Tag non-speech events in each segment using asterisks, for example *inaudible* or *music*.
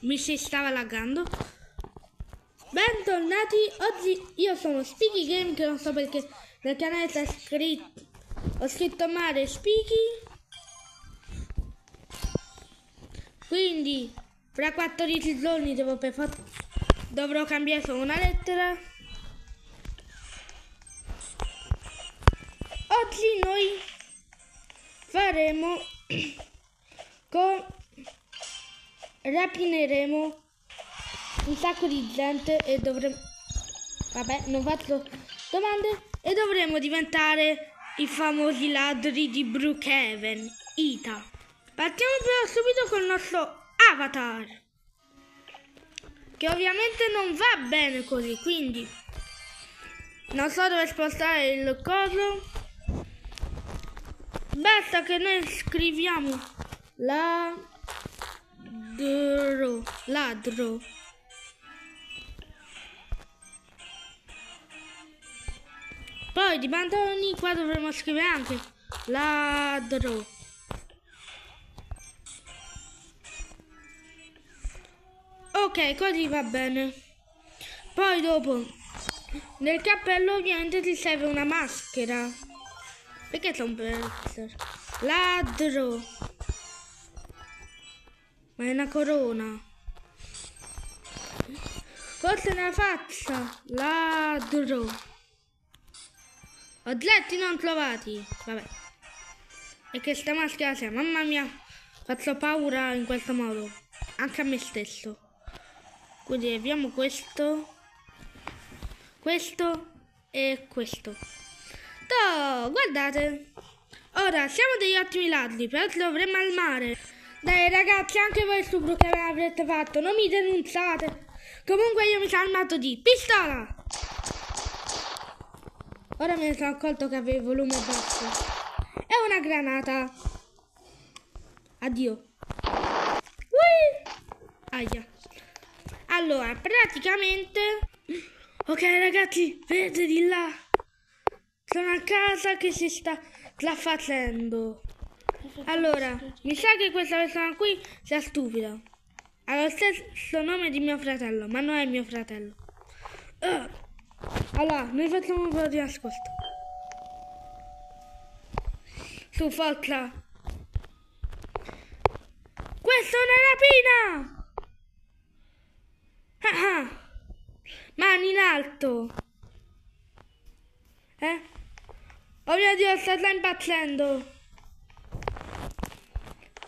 mi si stava laggando. Bentornati, oggi io sono Speaky Game che non so perché nel canale c'è scritto, ho scritto male Speaky. Quindi fra 14 giorni devo per dovrò cambiare solo una lettera. Oggi noi faremo *coughs* con rapineremo un sacco di gente e dovremo vabbè non faccio domande e dovremo diventare i famosi ladri di Brookhaven Ita. Partiamo però subito col nostro avatar che ovviamente non va bene così quindi non so dove spostare il coso. Basta che noi scriviamo la Ladro. Ladro. Poi di pantaloni qua dovremmo scrivere anche ladro. Ok, così va bene. Poi dopo nel cappello ovviamente ti serve una maschera. Perché c'è un Ladro. Ma è una corona. Forse una faccia. Ladro. Oggetti non trovati. Vabbè. E che sta maschera sia. Mamma mia. Faccio paura in questo modo. Anche a me stesso. Quindi abbiamo questo. Questo e questo. Toh, guardate. Ora, siamo degli ottimi ladri, però dovremmo al mare. Dai ragazzi, anche voi il stupro che avrete fatto, non mi denunciate. Comunque io mi sono armato di pistola. Ora mi sono accorto che avevo volume basso. E una granata. Addio. Ui! Aia. Allora, praticamente... Ok ragazzi, vedete di là? Sono a casa che si sta, sta facendo. Allora, mi sa che questa persona qui sia stupida. Ha lo stesso nome di mio fratello, ma non è mio fratello. Uh. Allora, noi facciamo un po' di nascosto. Su, forza. Questa è una rapina! Ah, ah. Mani in alto! Eh? Oh mio Dio, sta impazzendo!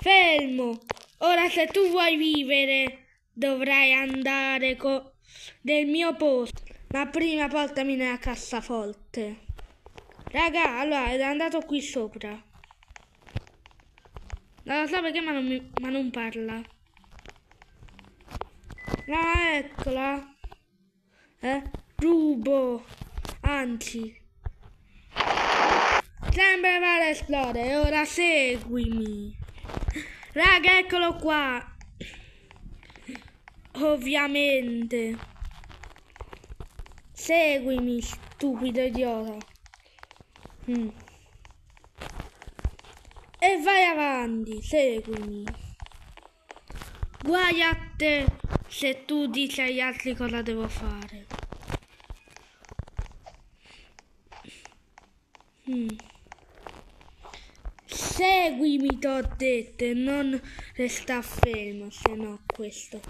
Fermo! Ora se tu vuoi vivere dovrai andare co- nel mio posto. Ma prima portami nella cassaforte. Raga, allora è andato qui sopra. Non lo so perché ma non, mi, ma non parla. Ah, eccola. Eh? Rubo. Anzi. Sempre per esplodere. Ora seguimi. Raga, eccolo qua. Ovviamente. Seguimi, stupido idiota. Mm. E vai avanti, seguimi. Guai a te se tu dici agli altri cosa devo fare. Mm. Seguimi, ti ho detto, e non resta fermo, se no questo.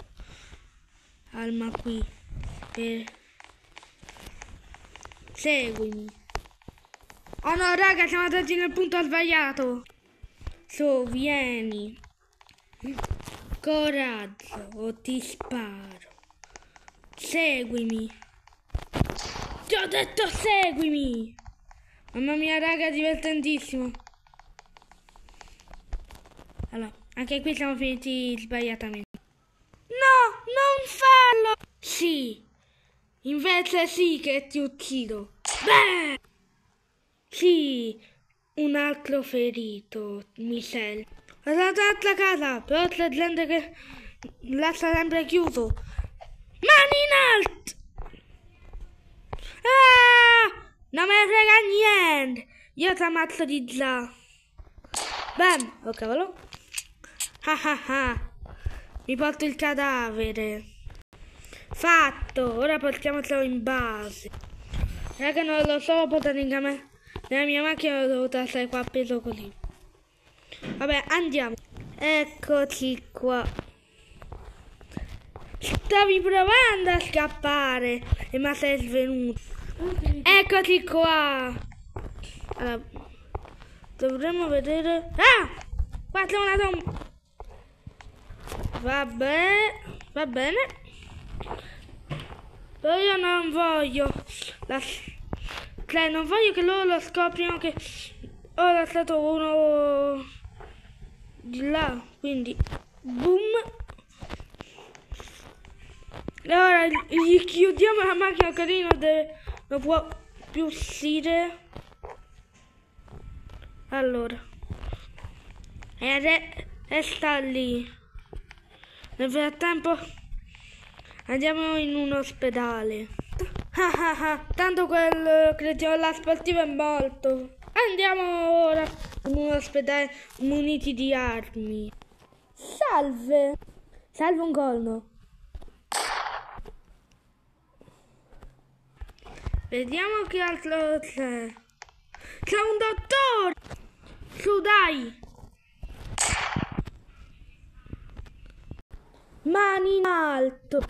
Alma qui. Per... Seguimi. Oh no, raga, siamo andati nel punto sbagliato. Su, vieni. Coraggio, o ti sparo. Seguimi. Ti ho detto seguimi. Mamma mia, raga, divertentissimo. Allora, anche qui siamo finiti sbagliatamente. No, non farlo! Sì, invece sì che ti uccido. Beh! Sì, un altro ferito, mi serve. Ho dato un'altra casa, però c'è gente che lascia sempre chiuso. Mani in alto! Ah! Non me ne frega niente! Io ti ammazzo di già. Bam! Oh cavolo! Ah ah ah! Mi porto il cadavere. Fatto, ora portiamolo in base. Raga, non lo so, camera. Nella mia macchina ho dovuto stare qua appeso così. Vabbè, andiamo. Eccoci qua. Stavi provando a scappare e ma sei svenuto. Eccoti qua. Allora, dovremmo vedere... Ah! Qua c'è una tomba. Vabbè, va bene. Però io non voglio... La... Cioè, non voglio che loro lo scoprino che ora è stato uno di là. Quindi, boom. E ora gli chiudiamo la macchina carino deve, non può più uscire. Allora. E re, resta lì. Nel frattempo andiamo in un ospedale. Ah ah ah, tanto quel cretino là sportivo è morto. Andiamo ora in un ospedale muniti di armi. Salve. Salve un colno. Vediamo che altro c'è. C'è un dottore! Su dai! Mani in alto!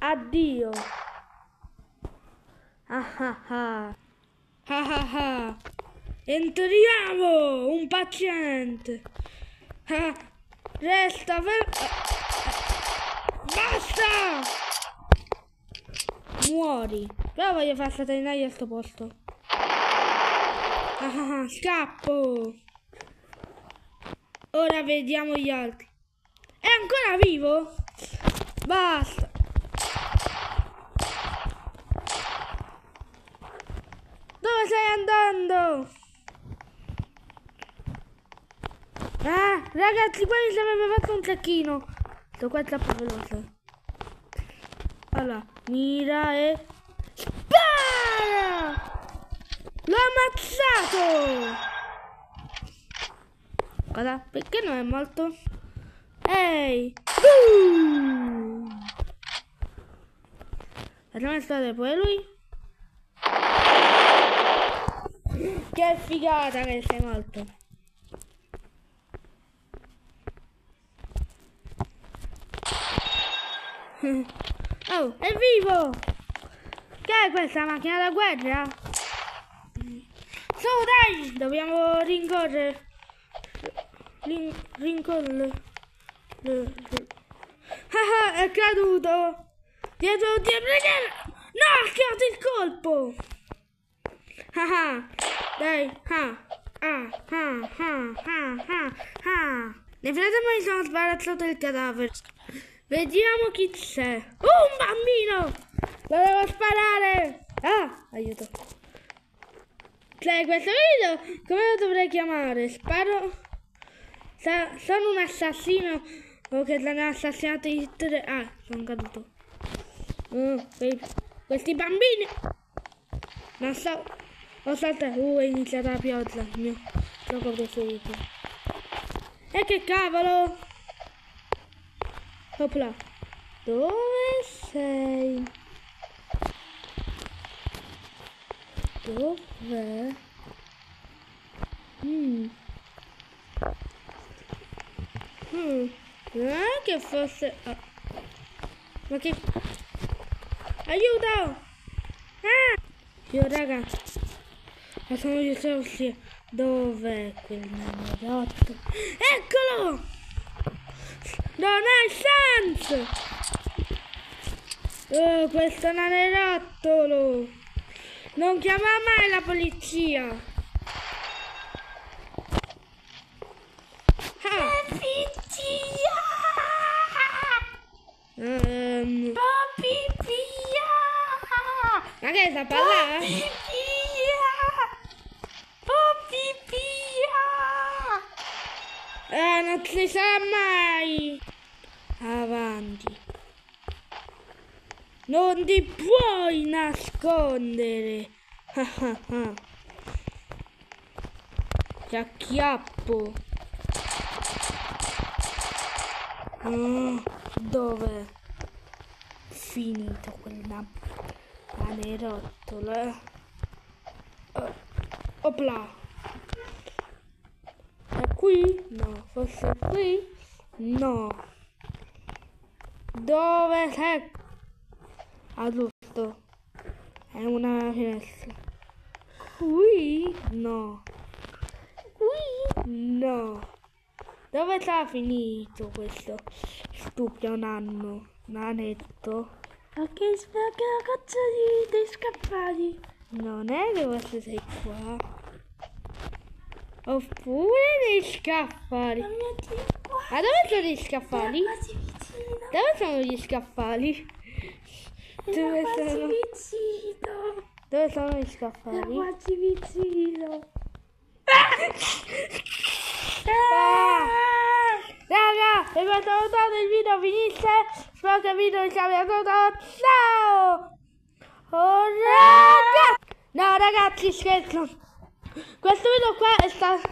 Addio! Ah ah ah! Ah ah ah! Entriamo! Un paziente! Resta fermo! Basta! Muori! Però voglio far saltare a sto posto. Ah, ah, ah, scappo! Ora vediamo gli altri. Ancora vivo? Basta. Dove stai andando? Ah, ragazzi, qua mi sembra fatto un tacchino. Sto qua è troppo veloce. Allora, mira e... Spara! L'ho ammazzato! Cosa? Perché non è morto? Ehi! Uh! Facciamo esplodere pure lui. Che figata che sei morto. Oh, è vivo! Che è questa macchina da guerra? Su, dai! Dobbiamo rincorrere. Rin rincorrere. Ah, è caduto! Dietro, dietro, dietro! No, ha creato il colpo! Ah, dai, ah, ah, ah, ah, ah, ah, ah. Nel frattempo mi sono sbarazzato il cadavere. Vediamo chi c'è. Oh, un bambino! Lo devo sparare! Ah, aiuto. Cioè, questo video come lo dovrei chiamare? Sparo... Sa sono un assassino o che l'hanno assassinato i tre... Ah, sono caduto. Oh, questi bambini... Non so... Ho saltato... Uh, è iniziata la pioggia. Il mio gioco preferito. E che cavolo! Opla. Dove sei? Dov'è? Mm. Mm. Non è che fosse... Oh. Ma che... Aiuto! Ah! Io raga... Ma sono io se Dov'è quel nanerotto? Eccolo! Non hai senso! Oh, questo nanerottolo! Non chiama mai la polizia! Ah. Polizia! Um. Papi via! Sta parlando? Papi via! Papi via! Eh, non si sa mai! Avanti! Non ti puoi nascondere. *laughs* Ti acchiappo. Oh. Dove finito quella manerottola? Oh, opla! È qui? No, forse è qui? No. Dove sei? Giusto. È una finestra. Qui? No. Qui? No. Dove sta finito questo stupido nanno? Nanetto? Ok, spero che la cazzo di, dei scappati. Non è che questo sei qua. Oppure dei scaffali. Ma dove sono gli scaffali? Dove sono gli scaffali? Dove sono? vicino. Dove sono gli scaffali? quasi vicino. Ah! Raga, è stato il video finisce. Spero che il video vi sia piaciuto. Ciao! Oh, raga! No, ragazzi, scherzo. Questo video qua è stato...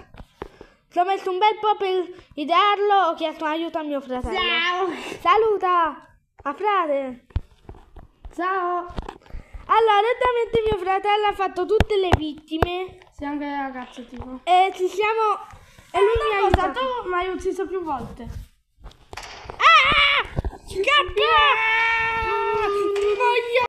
Ci ho messo un bel po' per idearlo. Ho chiesto aiuto a mio fratello. Ciao. Saluta! A frate! Ciao. Allora, lentamente mio fratello ha fatto tutte le vittime. Sei anche ragazzo tipo. E ci siamo... E lui mi ha aiutato. mi hai ucciso più volte. Scappa! Voglio